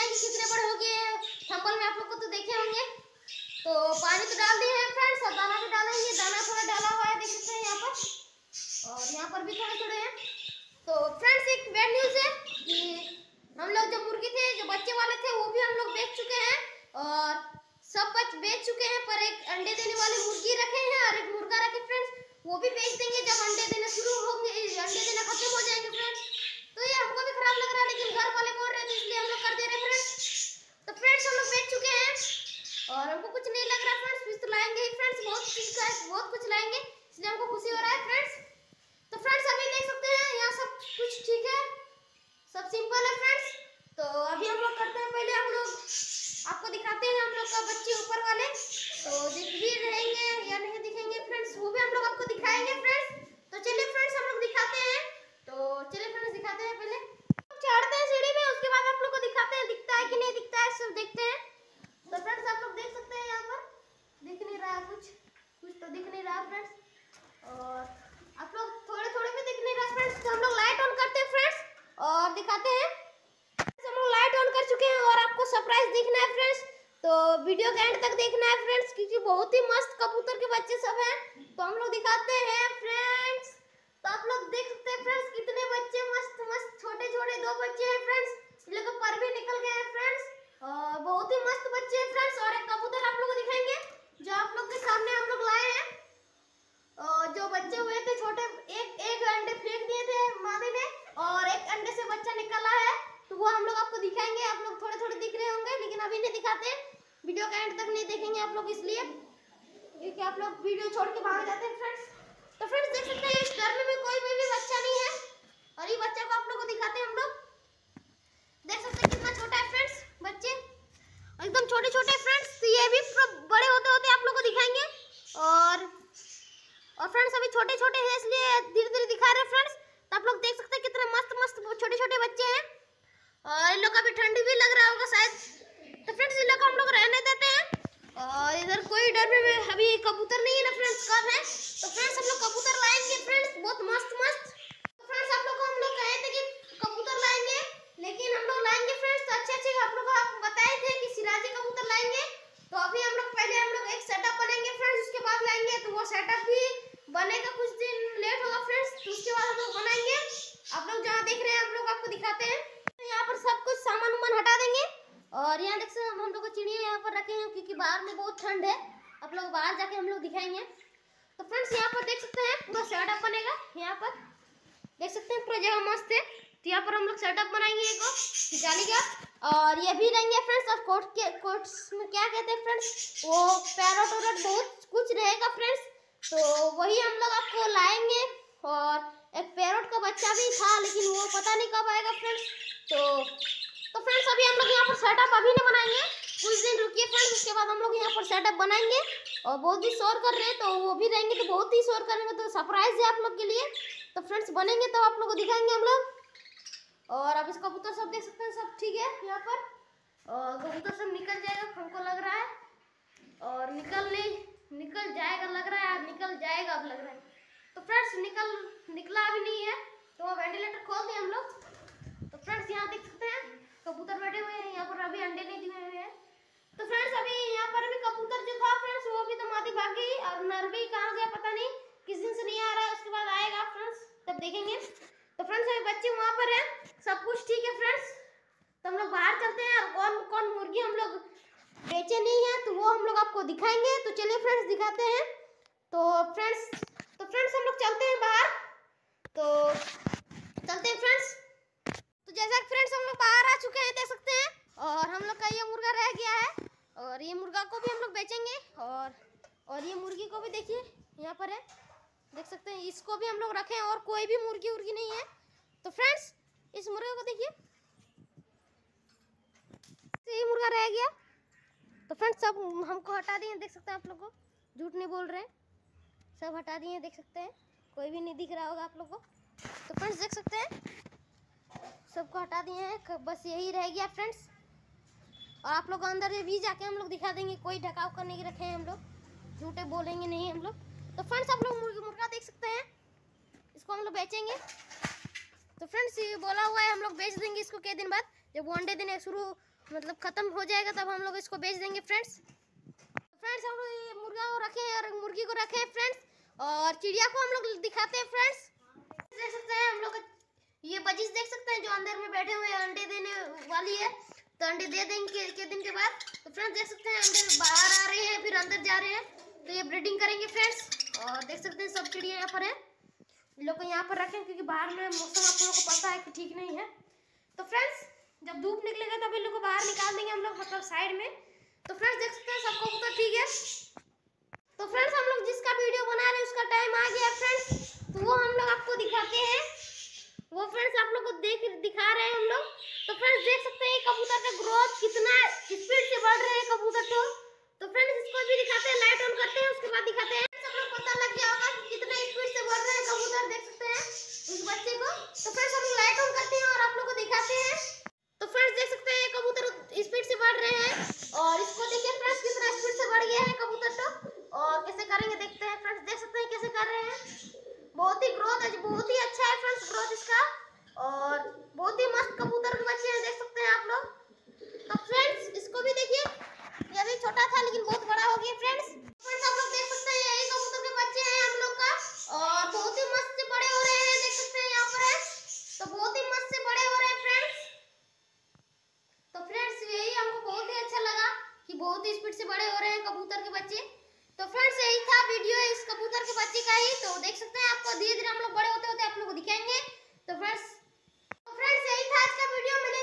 देखना कि कितने बड़े हो गए थम्बल में आप लोग को तो देखे होंगे। तो पानी तो डाल दिए हैं फ्रेंड्स और दाना भी डाला है दाना थोड़ा डाला हुआ है, देख सकते हैं यहाँ पर। और यहाँ पर भी थोड़े थोड़े हैं। तो फ्रेंड्स एक बैड न्यूज़ है कि हम लोग जो मुर्गी थे, जो बच्चे वाले थे, वो भी हम लोग बेच चुके हैं। और सब बच बेच चुके हैं, पर एक अंडे देने वाली मुर्गी रखे हैं, और एक मुर्गा रखे फ्रेंड्स वो भी बेच देंगे बहुत ही मस्त कबूतर के बच्चे सब हैं। तो हम लोग दिखाते हैं फ्रेंड्स तो आप लोग देख सकते हैं फ्रेंड्स कितने बच्चे मस्त मस्त छोटे छोटे दो बच्चे हैं फ्रेंड्स इन लोग पर भी निकल गए हैं फ्रेंड्स बहुत ही मस्त बच्चे हैं फ्रेंड्स और एक कबूतर आप लोग को दिखाएँगे, जो आप लोग के सामने हम लोग लाए हैं। जो बच्चे हुए थे, छोटे, एक एक अंडे फेंक दिए थे मादी ने और एक अंडे से बच्चा निकला है। तो वो हम लोग आपको दिखाएँगे, आप लोग थोड़े थोड़े दिख रहे होंगे, लेकिन अभी नहीं दिखाते। वीडियो का एंड तक नहीं देखेंगे आप लोग, इसलिए। क्योंकि आप लोग वीडियो छोड़ के भाग जाते हैं फ्रेंड्स तो फ्रेंड्स देख सकते हैं इस घर में कोई भी, भी बच्चा नहीं है। और ये बच्चा को आप लोग को दिखाते हैं हम लोग। देख सकते हैं कितना छोटा है फ्रेंड्स बच्चे एकदम छोटे छोटे फ्रेंड्स तो ये भी बड़े होते होते आप लोग को दिखाएँगे और और फ्रेंड्स अभी छोटे छोटे हैं इसलिए धीरे धीरे दिखा रहे हैं फ्रेंड्स तो आप लोग देख सकते हैं कितने मस्त मस्त छोटे छोटे बच्चे हैं और इन लोग का भी ठंडी भी लग रहा होगा शायद तो फ्रेंड्स इन लोग को हम लोग रहने देते हैं और इधर कोई डर में अभी कबूतर नहीं है ना फ्रेंड्स कब है तो फ्रेंड्स हम लोग कबूतर लाएँगे फ्रेंड्स बहुत मस्त मस्त तो फ्रेंड्स आप लोग को हम लोग कहे थे कि कबूतर लाएँगे लेकिन हम लोग लाएँगे फ्रेंड्स तो अच्छे अच्छे आप लोग को आप बताए थे कि सिराजी कबूतर लाएँगे तो अभी हम लोग पहले हम लोग एक सेटअप बनेंगे फ्रेंड्स उसके बाद लाएँगे तो वो सेटअप भी बनेगा कुछ दिन लेट होगा फ्रेंड्स तो उसके बाद हम लोग बनाएँगे आप लोग जहाँ देख रहे हैं हम लोग आपको दिखाते हैं तो यहाँ पर सब कुछ सामान उमान हटा देंगे। और यहाँ देख सकते हम लोग को चिड़िया यहाँ पर रखे हैं, क्योंकि बाहर में बहुत ठंड है। आप लोग बाहर जाके हम लोग दिखाएँगे। तो फ्रेंड्स यहाँ पर देख सकते हैं, पूरा सेटअप बनेगा यहाँ पर। देख सकते हैं, पूरा जगह मस्त है। तो यहाँ पर हम लोग सेटअप बनाएँगे एक जाली का और ये भी रहेंगे फ्रेंड्स और कोट के कोट्स में क्या कहते हैं फ्रेंड्स वो पैरोट वैरोट बहुत कुछ रहेगा फ्रेंड्स तो वही हम लोग आपको लाएँगे। बच्चा भी था, लेकिन वो पता नहीं कब आएगा फ्रेंड्स तो तो फ्रेंड्स अभी हम लोग यहाँ पर सेटअप अभी नहीं बनाएँगे। कुछ दिन रुकिए फ्रेंड्स उसके बाद हम लोग यहाँ पर सेटअप बनाएँगे। और बहुत ही शोर कर रहे हैं तो वो भी रहेंगे तो बहुत ही शोर करेंगे तो सरप्राइज़ है आप लोग के लिए। तो फ्रेंड्स बनेंगे तो आप लोग को दिखाएँगे हम लोग। और अब इस कबूतर सब देख सकते हैं, सब ठीक है यहाँ पर। और कबूतर सब निकल जाएगा, हमको लग रहा है। और निकल नहीं, निकल जाएगा, लग रहा है, निकल जाएगा अब लग रहा है। तो फ्रेंड्स निकल, निकला अभी नहीं है। तो वेंटिलेटर खोल दिए हम लोग। तो फ्रेंड्स यहाँ देख सकते हैं, कबूतर बैठे हुए हैं, यहाँ पर अभी अंडे नहीं दिए हुए हैं। तो फ्रेंड्स अभी यहाँ पर अभी कबूतर जो था फ्रेंड्स वो भी तो मादी भाग गई और नर भी कहाँ गया पता नहीं, किस दिन से नहीं आ रहा है, उसके बाद आएगा फ्रेंड्स तब देखेंगे। तो फ्रेंड्स अभी बच्चे वहाँ पर हैं, सब कुछ ठीक है फ्रेंड्स तो हम लोग बाहर चलते हैं और कौन कौन मुर्गी हम लोग बेचे नहीं है तो वो हम लोग आपको दिखाएँगे। तो चलिए फ्रेंड्स दिखाते हैं। तो फ्रेंड्स तो फ्रेंड्स हम लोग चलते हैं बाहर। तो हैं फ्रेंड्स तो जैसा फ्रेंड्स हम लोग बाहर आ चुके हैं, देख सकते हैं। और हम लोग का ये मुर्गा रह गया है। और ये मुर्गा को भी हम लोग बेचेंगे। और और ये मुर्गी को भी देखिए, यहाँ पर है। देख सकते हैं, इसको भी हम लोग रखें, और कोई भी मुर्गी उर्गी नहीं है। तो फ्रेंड्स इस मुर्गे को देखिए। तो ये मुर्गा रह गया। तो फ्रेंड्स सब हमको हटा दिए देख सकते हैं आप लोग को। झूठ नहीं बोल रहे हैं। सब हटा दिए देख सकते हैं। कोई भी नहीं दिख रहा होगा आप लोग को। तो फ्रेंड्स देख सकते हैं। सबको हटा दिए हैं बस यही रह गया फ्रेंड्स और आप लोग अंदर भी जाके हम लोग दिखा देंगे, कोई ढकाव करने के रखे हैं हम लोग। झूठे बोलेंगे नहीं हम लोग। तो फ्रेंड्स आप लोग मुर्गी मुर्गा देख सकते हैं। इसको हम लोग बेचेंगे। तो फ्रेंड्स ये बोला हुआ है, हम लोग बेच देंगे इसको कई दिन बाद। जब वो अंडे देने शुरू मतलब ख़त्म हो जाएगा, तब हम लोग इसको बेच देंगे फ्रेंड्स फ्रेंड्स हम लोग ये मुर्गा को रखे हैं और मुर्गी को रखे हैं फ्रेंड्स और चिड़िया को हम लोग दिखाते हैं फ्रेंड्स देख सकते हैं, हम लोग ये बजिश देख सकते हैं जो अंदर में बैठे हुए अंडे देने वाली है तो अंडे दे देंगे के दिन के बाद। तो फ्रेंड्स देख सकते हैं, अंडे बाहर आ रहे हैं, फिर अंदर जा रहे हैं। तो ये ब्रीडिंग करेंगे फ्रेंड्स और देख सकते हैं, सब चिड़िया यहाँ पर है। लोग को यहाँ पर रखें, क्योंकि बाहर में मौसम आप लोगों को पता है कि ठीक नहीं है। तो फ्रेंड्स जब धूप निकलेगा, तब इन लोग को बाहर निकाल देंगे हम लोग मतलब साइड में। तो फ्रेंड्स देख सकते हैं सबको तो ठीक है। तो फ्रेंड्स हम लोग जिसका वीडियो बना रहे हैं, उसका टाइम आ गया फ्रेंड्स तो वो हम लोग आपको दिखाते हैं वो फ्रेंड्स आप लोग को देख दिखा रहे हैं हम लोग तो फ्रेंड्स देख सकते हैं कबूतर का ग्रोथ कितना स्पीड से बढ़ रहे हैं कबूतर तो तो फ्रेंड्स इसको भी दिखाते हैं लाइट ऑन करते हैं उसके बाद दिखाते हैं सब लोग पता लग गया होगा कि कितना स्पीड से बढ़ रहे हैं कबूतर देख सकते हैं उस बच्चे को तो फ्रेंड्स हम लोग लाइट ऑन करते हैं और आप लोग को दिखाते हैं तो फ्रेंड्स देख सकते हैं कबूतर स्पीड से बढ़ रहे हैं और इसको देखिए फ्रेंड्स कितना स्पीड से बढ़ गया है कबूतर तो और कैसे करेंगे, देखते हैं फ्रेंड्स देख सकते हैं कैसे कर रहे हैं। बहुत ही ग्रोथ है बहुत ही अच्छा है फ्रेंड्स ग्रोथ इसका। और बहुत ही मस्त कबूतर के बच्चे हैं, देख सकते हैं आप लोग। तो फ्रेंड्स इसको भी देखिए। ये भी छोटा था, लेकिन बहुत बड़ा हो गया फ्रेंड्स फ्रेंड्स आप लोग देख सकते हैं, यही कबूतर के बच्चे हैं हम लोग का। और बहुत ही मस्त से बड़े हो रहे हैं, देख सकते हैं यहाँ पर है। तो बहुत ही मस्त से बड़े हो रहे हैं फ्रेंड्स तो फ्रेंड्स यही हमको बहुत ही अच्छा लगा कि बहुत ही स्पीड से बड़े हो रहे हैं कबूतर के बच्चे। तो फ्रेंड्स यही था वीडियो इस कबूतर के बच्चे का ही। तो देख सकते हैं आपको धीरे धीरे हम लोग बड़े होते होते आप लोग को दिखाएँगे। तो फ्रेंड्स तो फ्रेंड्स यही था आज का वीडियो मिले